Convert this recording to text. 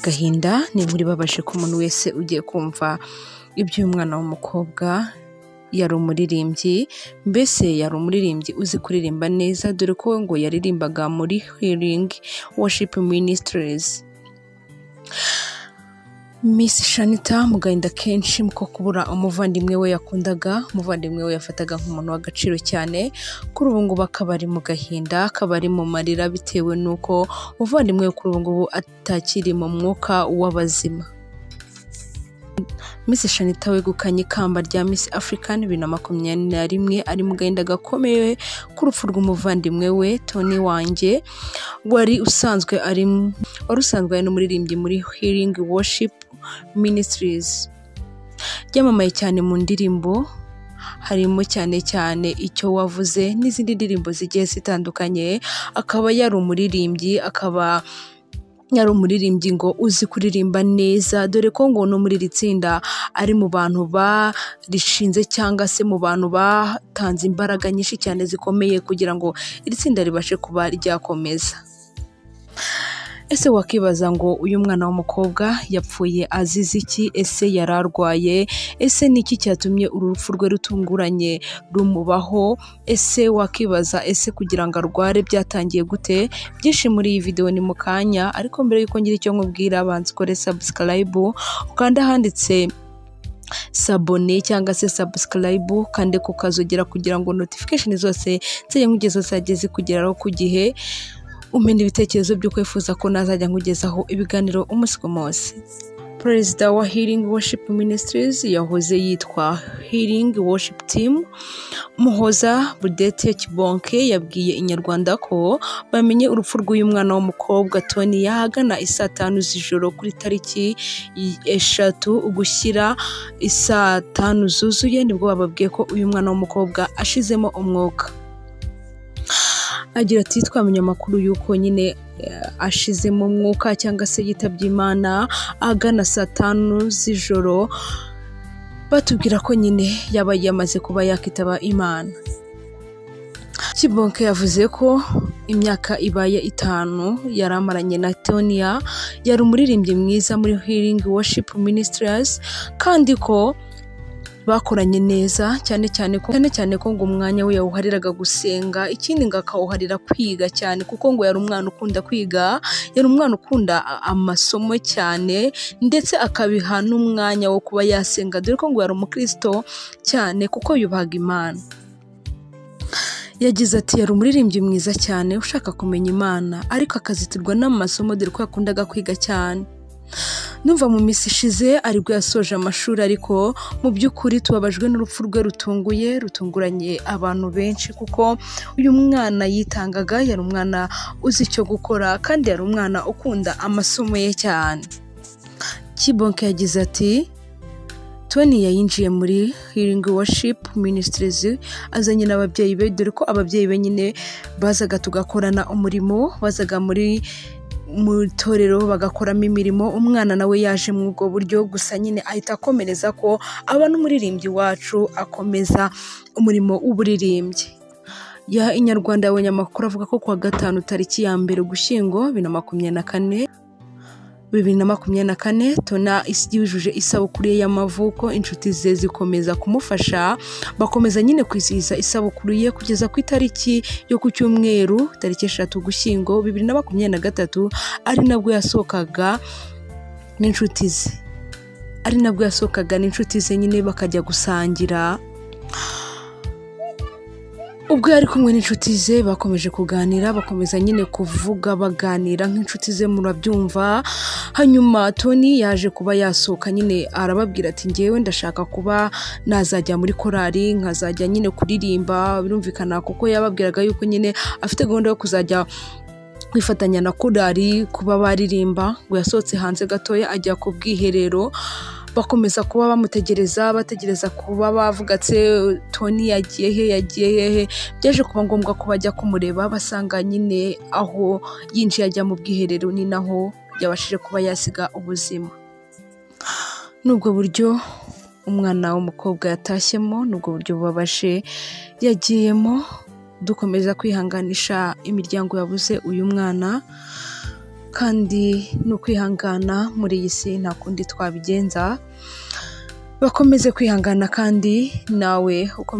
agahinda ni inkuru ibabaje ku muntu wese ugiye kumva iby'uyu mwana w'umukobwa yari umuririmbyi mbese yari umuririmbyi uzi kuririmba neza dore ko ngo yaririmbaga muri healing worship ministries. Miss Shanita mu gahinda kenshi ko kubura umuvandimwe we yakundaga. Umuvandimwe we yafataga nk'umuntu w'agaciro cyane. Kuri ubu ngubu akaba ari mu gahinda akaba ari mu marira bitewe n'uko umuvandimwe we kuri ubu ngubu atakiri mu mwuka w'abazima. Miss Shanita wegukanye ikamba rya Miss African bibiri na makumyabiri na rimwe ari mu gahinda gakomeye k'urupfu rw'umuvandimwe we Tony Wanjye wari usanzwe ari wari usanzwe ari n'umuririmbyi muri Healing Worship Ministries. Ryamamaye cyane mu ndirimbo harimo cyane cyane icyo wavuze n'izindi ndirimbo zigiye zitandukanye akaba yari umuririmbyi akaba yari umuririmbyi ngo uzi kuririmba neza dore ko ngo no muri iri tsinda ari mu bantu barishinze cyangwa se mu bantu batanze imbaraga nyinshi cyane zikomeye kugira ngo iri tsinda ribashe kuba ryakomeza. Ese wakibaza ngo uyu mwana w'umukobwa yapfuye azize iki? Ese yari arwaye? Ese ni iki cyatumye urupfu rwe rutunguranye? Rumubaho? Ese wakibaza ese kugira ngo arware byatangiye gute? Byinshi muri iyi videwo ni mu kanya ariko mbere y'uko ngira icyo nkubwira banza ukore sabusikarayibu ukanda ahanditse sabone cyangwa se sabusikarayibu kande ku kazogera kugira ngo notifikasheni zose nzajya nkugeza zajye zikugeraho ku gihe. Umenya ibitekerezo by'uko wifuza ko nazajya nkugezaho ibiganiro umunsi ku munsi. Perezida wa healing worship ministries yahoze yitwa healing worship team muhoza budete kibonke yabwiye inyarwanda ko bamenye urupfu rw'uyu mwana w'umukobwa tony yahagana isaa tanu z'ijoro kuri tariki eshatu ugushyira isaa tanu zuzuye ni bwo bababwiye ko uyu mwana w'umukobwa ashizemo umwuka. Agira ati twamenye amakuru y'uko nyine ashizemo umwuka cyangwa se yitabye imana agana saa tanu z'ijoro batubwira ko nyine yaba yamaze kuba yakitaba imana. Kibonke yavuze ko imyaka ibaye itanu yari amaranye na tonia yari umuririmbyi mwiza muri healing worship ministries kandi ko bakoranye neza cyane cyane ko cyane cyane ko ngo umwanya we yawuhariraga gusenga ikindi ngo akawuharira kwiga cyane kuko ngo yari umwana ukunda kwiga yari umwana ukunda amasomo cyane ndetse akabiha n'umwanya wo kuba yasenga dore ko ngo yari umukristo cyane kuko yubahaga imana. Yagize ati yari umuririmbyi mwiza cyane ushaka kumenya imana. Ariko akazitirwa n'amasomo dore ko yakundaga kwiga cyane. Numva mu minsi ishize ari bwo yasoje amashuri ariko mu by'ukuri tubabajwe n'urupfu rwe rutunguye rutunguranye abantu benshi kuko uyu mwana yitangaga yari umwana uzi icyo gukora kandi yari umwana ukunda amasomo ye cyane. Kibonke yagize ati tony yayinjiye muri healing worship ministries azanye n'ababyeyi be dore ko ababyeyi be nyine bazaga tugakorana umurimo bazaga muri mu itorero bagakoramo imirimo umwana nawe yaje muri ubwo buryo gusa nyine ahita akomereza ko aba n'umuririmbyi wacu akomeza umurimo w'uburirimbyi. Ya inyarwanda yabonye amakuru avuga ko kuwa gatanu tariki ya mbere ugushyingo bibiri na makumyabiri na kane bibiri na makumyabiri na kane tona yujuje isabukuru ye y'amavuko inshuti ze zikomeza kumufasha bakomeza nyine kwizihiza isabukuru ye kugeza ku itariki yo ku cyumweru tariki eshatu ugushyingo bibiri na makumyabiri na gatatu ari nabwo yasohokaga n'inshuti ze. Ari nabwo yasohokaga n'inshuti ze nyine bakajya gusangira ubwo yari kumwe n'inshuti ze bakomeje kuganira bakomeza nyine kuvuga baganira nk'inshuti ze murabyumva. Hanyuma tony yaje kuba yasohoka nyine arababwira ati ngewe ndashaka kuba nazajya muri korali nkazajya nyine kuririmba. Birumvikana kuko yababwiraga yuko nyine afite gahunda yo kuzajya kwifatanya na korali kuba baririmba. Ngo yasohotse hanze gatoya ajya ku bwiherero. Bakomeza kuba bamutegereza bategereza kuba bavuga ati toni yagiye he yagiye hehe byaje kuba ngombwa ko bajya kumureba basanga nyine aho yinjiye ajya mu bwiherero ni naho yabashije kuba yasiga ubuzima. N'ubwo buryo umwana w'umukobwa yatashyemo n'ubwo buryo bubabaje yagiyemo dukomeza kwihanganisha imiryango yabuze uyu mwana. Kandi ni ukwihangana muri iyi si nta kundi twabigenza. Bakomeze kwihangana kandi nawe ukomeze